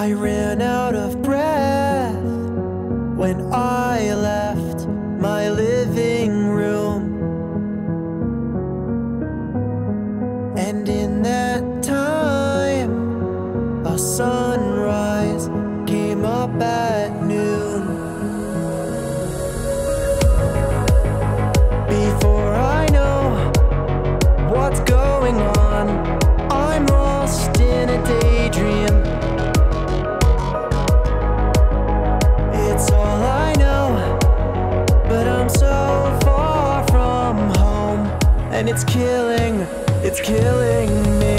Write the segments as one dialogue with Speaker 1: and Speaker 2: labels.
Speaker 1: I ran out of breath when I left my living room. And in that time, a sunrise came up at noon. Before I know what's going on, I'm lost in a day. and it's killing, it's killing me.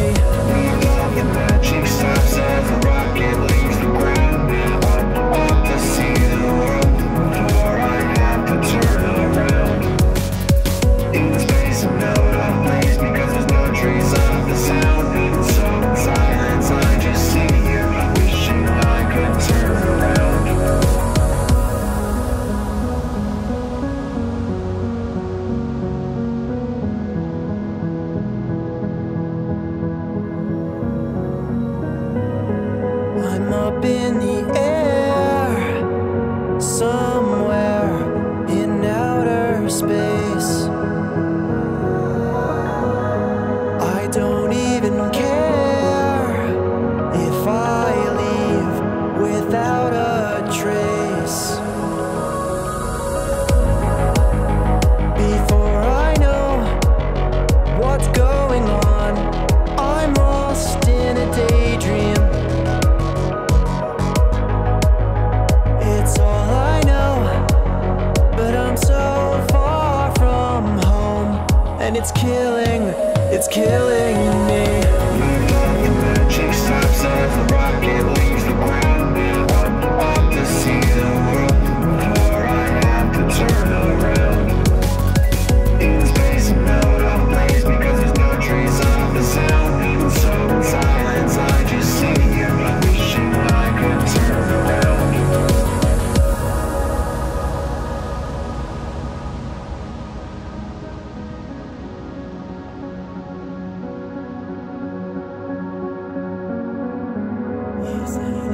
Speaker 1: up in the it's killing, it's killing.
Speaker 2: Yes, I
Speaker 1: am.